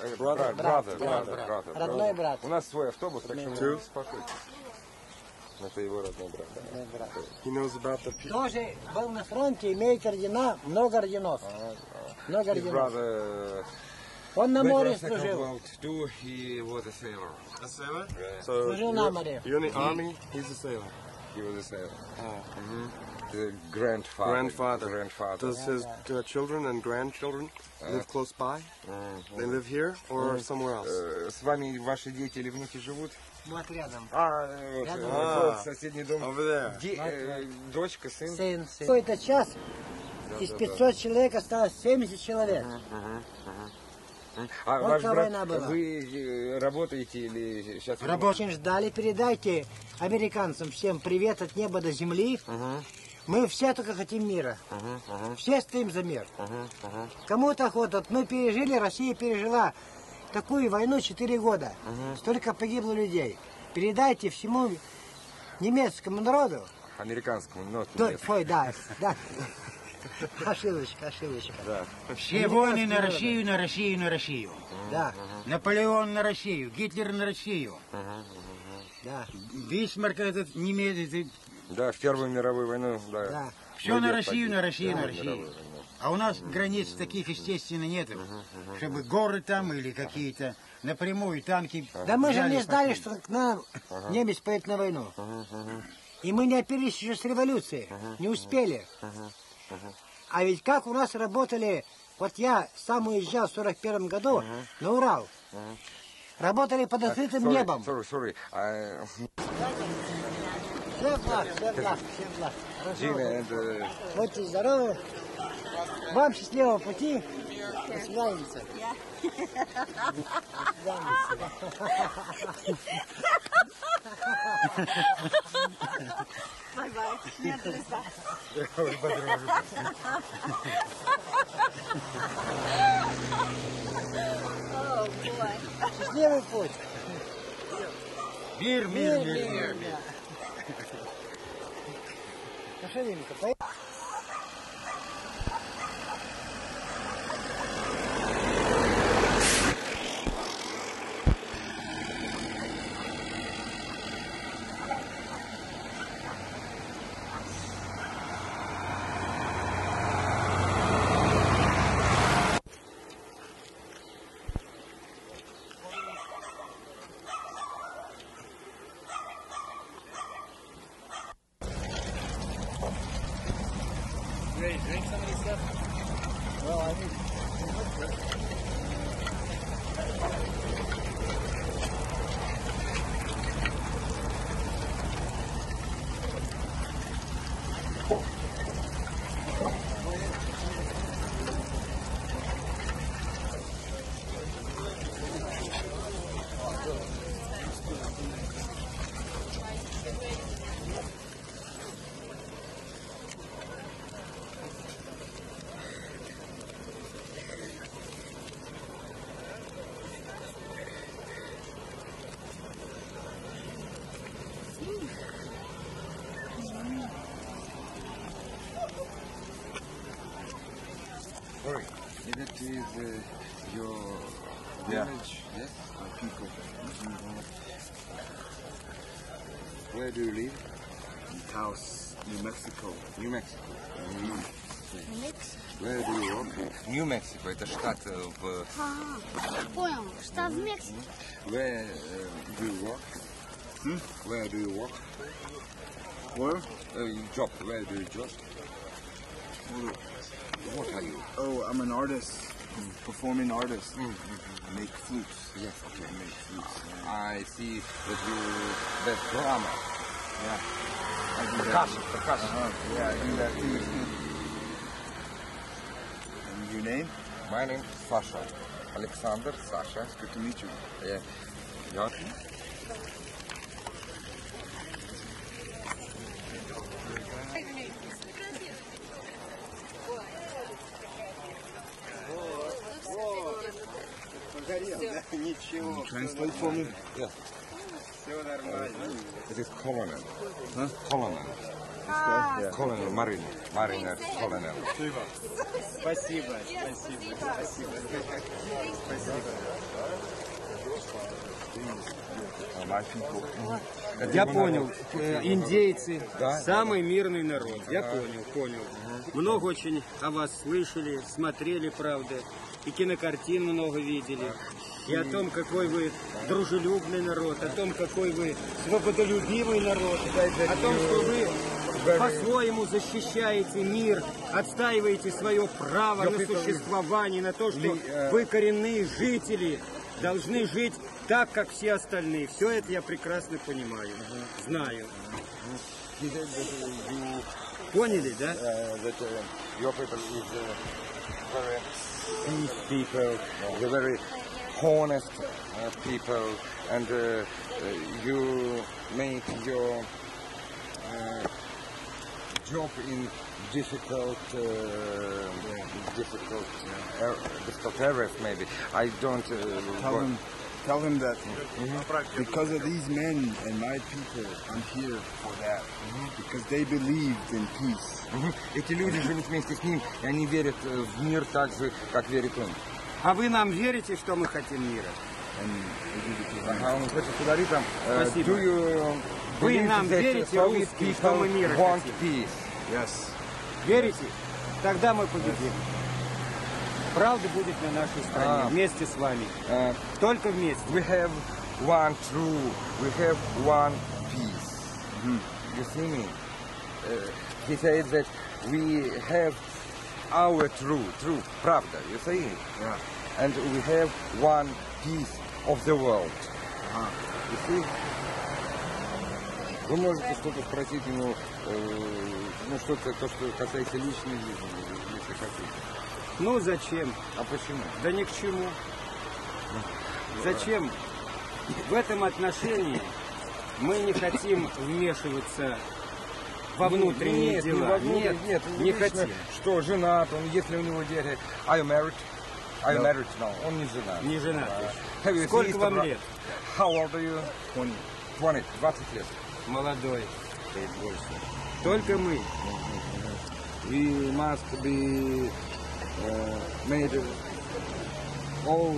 Э, брат, брат, брат, Родной брат. У нас свой автобус, так что Two? беспокойтесь. Это его родной брат. брат. He knows about the people. Тоже был на фронте, имеет ордена, много орденов. Много His орденов. brother Он на море служил. too. He was a sailor. A sailor? Служил на море. you're in the army, he's a sailor. He was a sailor. The grandfather. Grandfather. Grandfather. Does his uh, children and grandchildren live close by? They live here or somewhere else? Э, С вами ваши дети или внуки живут? Вот рядом. А, вот, Рядом. А. вот соседний дом. Over there. Де- э, дочка, сын. Сын, сын. Какой-то час из 500 человек осталось 70 человек. А Вот ваш брат, была. вы э, работаете или сейчас? Очень ждали. Передайте американцам всем привет от неба до земли. Мы все только хотим мира. Все стоим за мир. Кому-то охота. Вот мы пережили, Россия пережила такую войну 4 года. Столько погибло людей. Передайте всему немецкому народу. Американскому, но Да, Ой, да, да. Ошибочка, ошибочка. Все войны на Россию, на Россию, на Россию. Да, Наполеон на Россию, Гитлер на Россию. да, Бисмарк этот немец, Да, в Первую мировую войну, да. да. все Мой на Россию, на Россию, Да, на Россию. А у нас границ таких, естественно, нет. Чтобы горы там или какие-то напрямую танки. Да мы же не знали, что к нам немец поедет на войну. И мы не оперлись еще с революции. Не успели. А ведь как у нас работали... Вот я сам уезжал в 41 году на Урал. Работали под открытым Sorry, небом. Sorry, sorry. Всем благ, всем благ, всем благ. Uh, Будьте здоровы. Вам счастливого пути. До свидания. Bye bye. Не отвлекайся. Oh boy. Счастливый путь. Мир, мир, мир, мир. да. Ну что, Димка, поехали? uh, your village, yes? Or people. Where do you live? Taos, New Mexico. New Mexico. Where do you work? New Mexico, это штат э, в... Понял. Штат в Мексике. Where uh, do you work? Where do you work? Where? Uh, job, where do you job? What are you? Oh, I'm an artist, Mm. performing artist. I mm, mm, make flutes. Yes, okay. I make flutes. I see that you that drama. Yeah. I do that. Percussion, percussion. Uh-huh. Yeah, I do that too. And your name? My name is Sasha. Alexander, Sasha. It's Good to meet you. Yeah. Yeah. Can you translate for me? Yes. It is colonel. Huh? Colonel. Yeah. Colonel, marine. Mariner, colonel. Спасибо, спасибо, спасибо. My Я понял, э, индейцы самый мирный народ. Я понял, понял. Много очень о вас слышали, смотрели, правда, и кинокартин много видели. И о том, какой вы дружелюбный народ, о том, какой вы свободолюбивый народ, о том, что вы по-своему защищаете мир, отстаиваете свое право на существование, на то, что вы коренные жители, должны жить так, как все остальные. Все это я прекрасно понимаю, знаю. Uh, Поняли, да? uh, uh, uh, honest uh, people, and uh, uh, you make your uh, job in difficult, uh, difficult, uh, er- difficult areas. Maybe I don't. Uh, Tell him, tell him that because of these men and my people, I'm here for that. Because they believed in peace. Мгм. Эти люди жили вместе с ним, и они верят э, в мир так же, как верит он. А вы нам верите, что мы хотим мира? Ага, он хочет говорить там, э, Спасибо. do you Вы нам верите, русские, что мы мира хотим? peace? Yes. Верите? Тогда мы победим. Правда будет на нашей стороне, А. вместе с вами. Э, Только вместе. we have one true, we have one peace. You see me? Uh, he said that we have our true, true, правда, you see? Yeah. And we have one piece of the world. You see? Вы можете что-то спросить ему, э, ну что-то, то, что касается личной жизни, если хотите. Ну зачем? А почему? Да ни к чему. Зачем? В этом отношении мы не хотим вмешиваться во внутренние нет, дела. Не во внутренние, нет, нет, не лично, хотим. Что, женат он, если у него дети. Are you married? Are you married? No, он не женат. Не женат you Сколько вам лет? How old are you? 20. 20, 20 лет. Молодой. Только мы. We must be uh, made all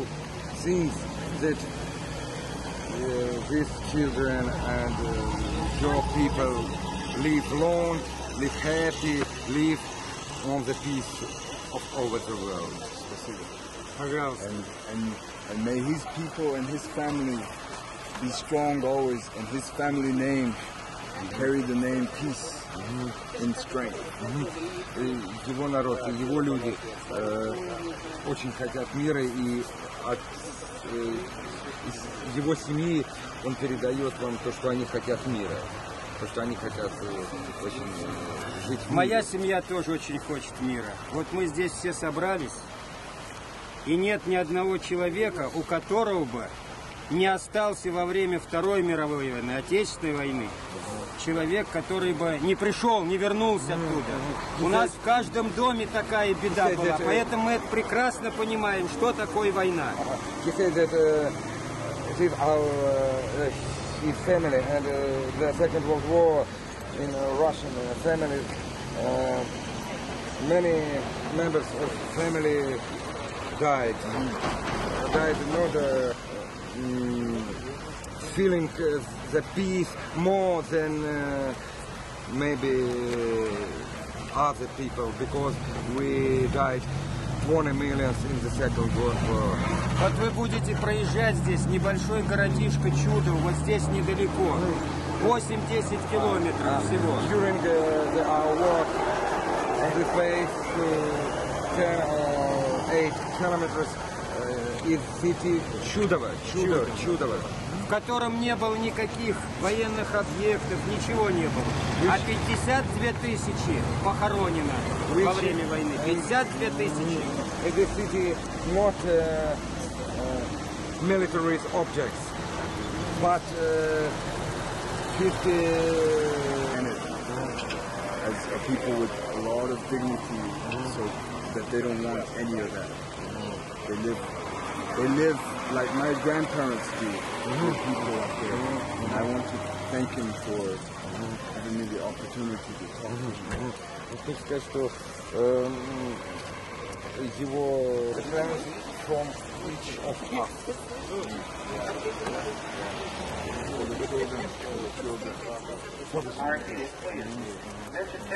things that uh, these children and uh, your people live long, live happy, live on the peace of over the world. Пожалуйста. And, and, and may his people and his family be strong always, and his family name carry the name peace in strength. Его народ, и его люди э, очень хотят мира, и от э, его семьи он передает вам то, что они хотят мира. То, что они хотят э, очень жить в мире. Моя семья тоже очень хочет мира. Вот мы здесь все собрались, и нет ни одного человека, у которого бы не остался во время Второй мировой войны, Отечественной войны, человек, который бы не пришел, не вернулся оттуда. У нас в каждом доме такая беда была, это- поэтому мы прекрасно понимаем, что такое война. Uh, uh, his family and uh, the Second World War in uh, Russian uh, family, uh, many members of family died. Died not uh, mm, feeling uh, the peace more than uh, maybe other people because we died 20 millions in the Second World War. Вот вы будете проезжать здесь, небольшой городишко Чудо, вот здесь недалеко. 8-10 километров всего. During uh, the, our walk on this way to 10 or 8 kilometers uh, is city Чудово, Чудо, Чудово. в котором не было никаких военных объектов, ничего не было. А 52 тысячи похоронено во время войны. 52 тысячи. This city not uh, uh, military objects, but uh, 50 And it, as a people with a lot of dignity, so that they don't want any of that. They live, they live like my grandparents do. Good people up there, and I want to thank him for giving me the opportunity to talk to him. Хочу сказать, что эм, его depends from each of us.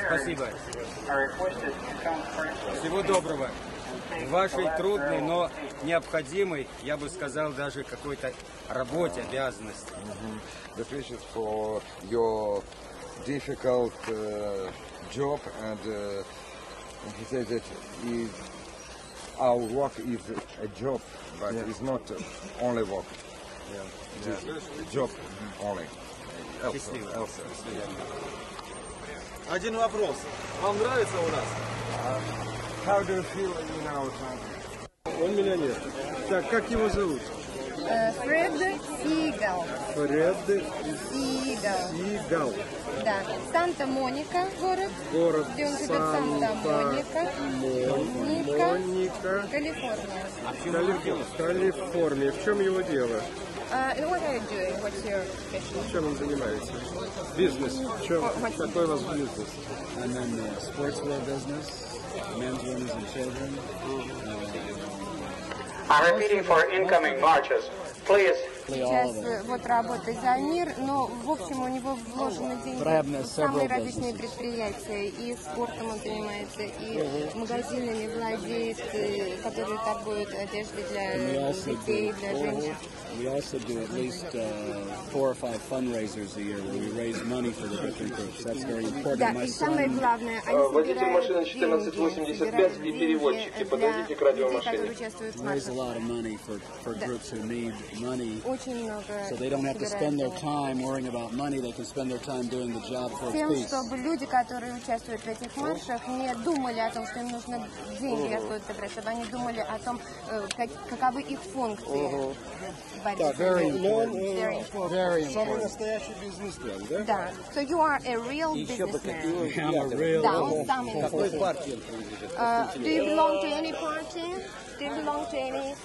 Спасибо. Всего доброго. В вашей трудной, но необходимой, я бы сказал, даже какой-то работе, обязанности. The wishes for your difficult uh, job and uh, he says that is, our work is a job, but it's not only work. It is job only. Also, also. Один вопрос. Вам нравится у нас? How do you feel in our country? Он миллионер. Так, как его зовут? Фред Сигал. Фред Сигал. Сигал. Да. Санта-Моника город. Город Где он живет? Санта-Моника. Моника. Моника. Калифорния. Калиф- Калифорния. В чем его дело? Uh, and what are you doing? What's your profession? Чем он занимается? Бизнес. В чем? What- Какой у вас бизнес? I'm in the sportswear business, men's, women's, and children. I'm repeating for incoming marches. Please Сейчас э, вот работает за мир, но в общем у него вложены деньги в самые различные предприятия. И спортом он занимается, и магазинами владеет, э, которые торгуют одеждой для детей, для женщин. We also do at least uh, four or five fundraisers a year where we raise money for the different groups. That's very important. Да, My и самое son главное, они Водитель машины деньги, 1485 собирают и переводчики. Подойдите к радиомашине. raise a lot of money for, for groups who need money. Очень много So they don't have to spend their time worrying about money. They can spend their time doing the job for Тем, peace. чтобы люди, которые участвуют в этих маршах, не думали о том, что им нужно деньги откуда-то брать, чтобы они думали о том, э, как- каковы их функции борьбе. very он Very э, important. Very самый important. настоящий бизнесмен, да? Да. So you are a real businessman. Да, он самый Какой настоящий. партии он принадлежит? Uh, do you belong to any party? Do you belong to any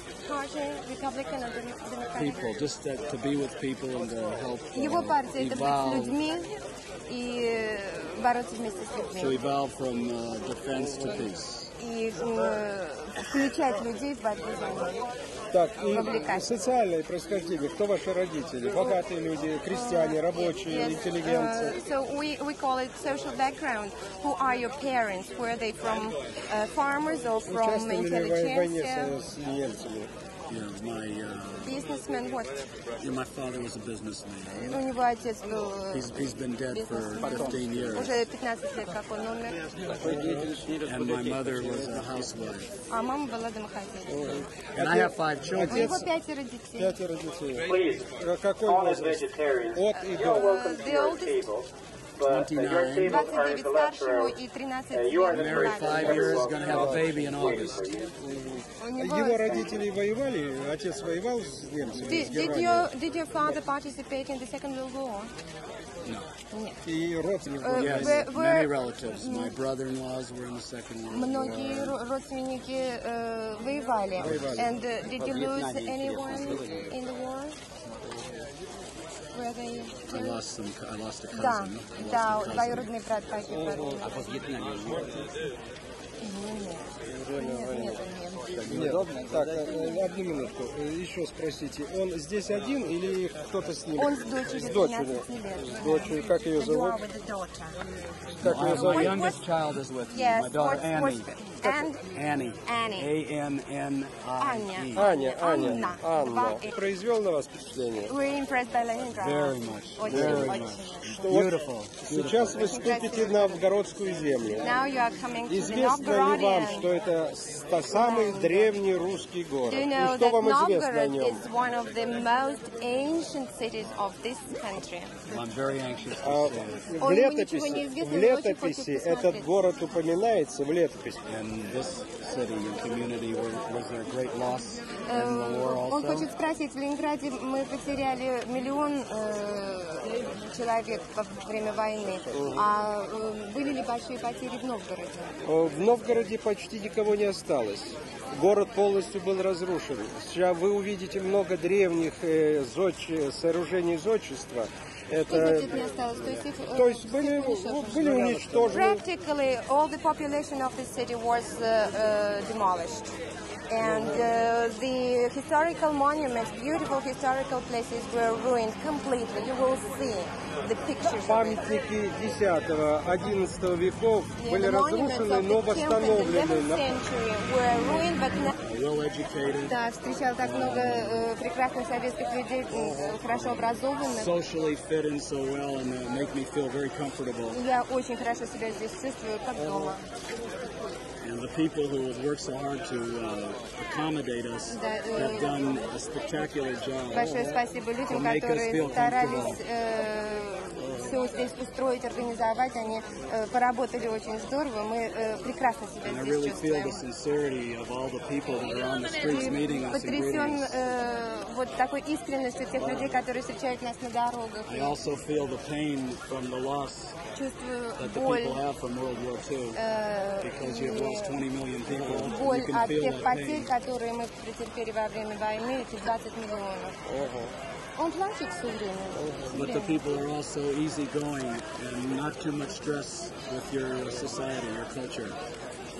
people, just that, to be with people and to help uh, Его партия это быть с evolve, людьми и бороться вместе с to людьми. evolve from uh, defense to peace. И э, включать людей в борьбу за мир. Так, и социальное происхождение. Кто ваши родители? Богатые люди, крестьяне, рабочие, Yes, интеллигенция. uh, so we, we call it social background. Who are your parents? Were they from uh, farmers or from Участвовали ли вы в войне intelligentsia? с, с немцами? Yeah, my uh, Businessmen? What? yeah, my father was a businessman. У него отец был э, He's, he's been dead for 15 years, уже 15 лет, как он умер, and my mother was a housewife. а мама была домохозяйкой. And I have five У children. него пятеро детей. Пятеро детей. please. А Какой All is возраст? vegetarians. От и You're до. welcome to The your oldest- table. But uh, your 29. tables are 29 intellectual. старшему и 13 Uh, you are the Married first five years, going to have a baby in August. У него... Его родители воевали? Отец воевал с немцами, Did, с did, Германией? your, did your father participate in the Second World War? Нет. И родственники Э, Yes, вы- вы- many relatives. My brother-in-laws were in the Second World Многие War. ро- родственники э, воевали. And uh, did you lose anyone in the war? Were they I killed? lost some. I lost a cousin. Да, I да, a cousin. двоюродный брат погиб. от- Нет, нет, нет, нет. Нет, так, э, одну минутку. Э, Еще спросите, он здесь один или кто-то с ним? Он с дочерью С дочерью. 13 лет. С дочерью. Как ее зовут? with the daughter. Как ее My, зовут? youngest child is with me. Yes, My daughter what's, Annie. what's, and Annie. Annie. A N N I E. Аня. Аня, Аня, Анна. Анна. Два «э». Произвел на вас впечатление? We're impressed by Leningrad. Very much. Очень, Very much. Вот Beautiful. Сейчас вы ступите на новгородскую землю. Now you are coming to the Известно ли вам, Novgorodian. что это с- самый древний русский город? Do you И know что that вам известно о Novgorod нем? is one of the most ancient cities of this country? I'm very anxious to А see. в Он ему ничего летописи, известно, в но очень летописи этот посмотреть. город упоминается в летописи. And Он хочет спросить, в Ленинграде мы потеряли миллион э, человек во время войны, а э, были ли большие потери в Новгороде? В Новгороде почти никого не осталось. Город полностью был разрушен. Сейчас вы увидите много древних э, зодч- сооружений зодчества. Это, Их не осталось. То есть, их, э, то есть всех были, были уничтожены. Practically all the population of the city was uh, uh, demolished. And uh, the historical monuments, beautiful historical places were ruined completely. You will see the pictures of it. Памятники 10-11 веков Yeah, были the monuments разрушены, of но the 10th and восстановлены. 11th На- century were ruined, but now Well educated, Да, встречал так много э, прекрасных советских людей, м, хорошо образованных. socially fit in so well and uh, make me feel very comfortable. Я очень хорошо себя здесь чувствую, как дома. And the people who have worked so hard to uh, accommodate us Да, э, have done a spectacular job. Большое спасибо людям, To make us которые feel старались все здесь устроить, организовать. Они э, поработали очень здорово. Мы э, прекрасно себя здесь чувствуем. Потрясен э, вот такой искренностью тех людей, которые встречают нас на дорогах. Чувствую боль, э, because you have lost 20 million people. and боль You can от тех потерь, которые мы претерпели во время войны, эти 20 миллионов. on plastic surgery. But the people are also easygoing and not too much stress with your society, your culture.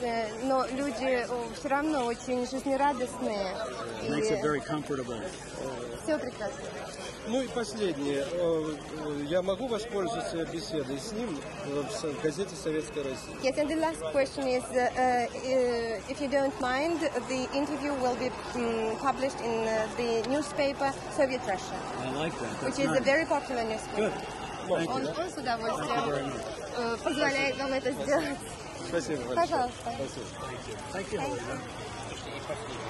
Э, Но люди все равно очень жизнерадостные. It makes it И very comfortable. все прекрасно. Ну и последнее. Э, э, Я могу воспользоваться беседой с ним в газете «Советская Россия». Yes, and the last question is, uh, uh, if you don't mind, the interview will be um, published in uh, the newspaper Soviet Russia, I like that. which That's is a nice. very popular newspaper. Thank Он, you. он с удовольствием э, позволяет вам это сделать. Спасибо большое. Пожалуйста. Thank you.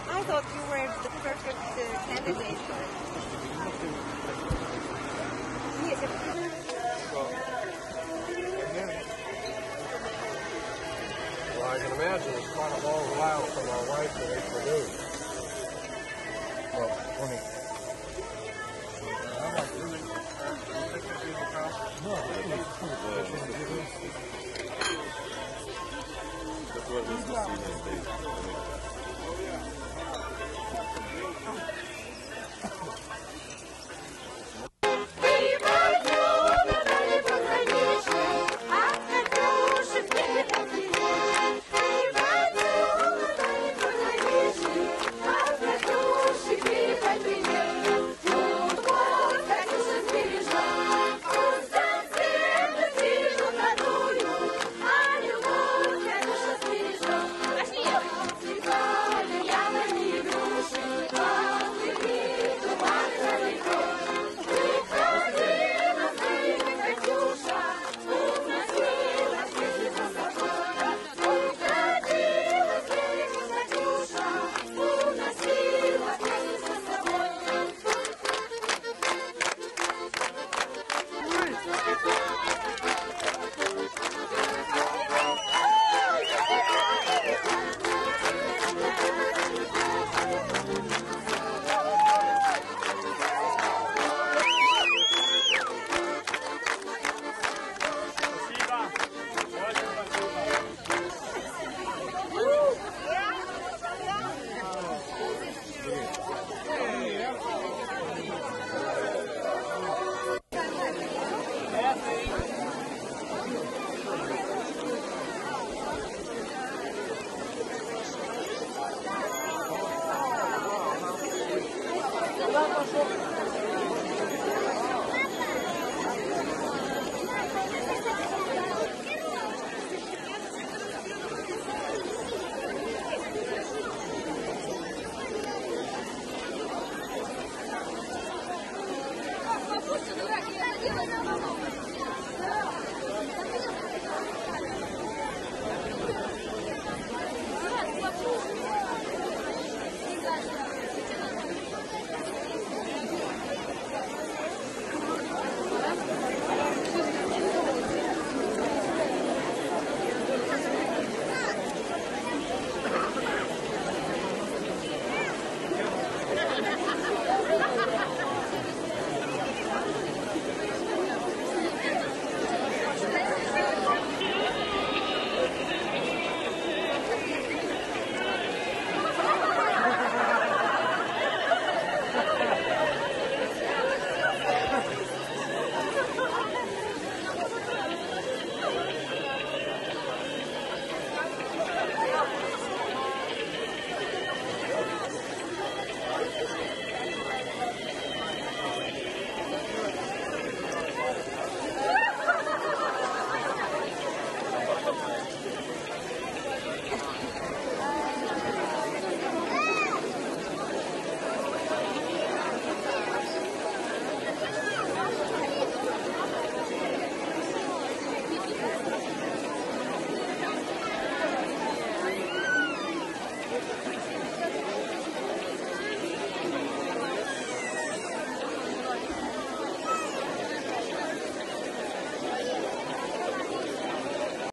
I thought you were the perfect uh, candidate.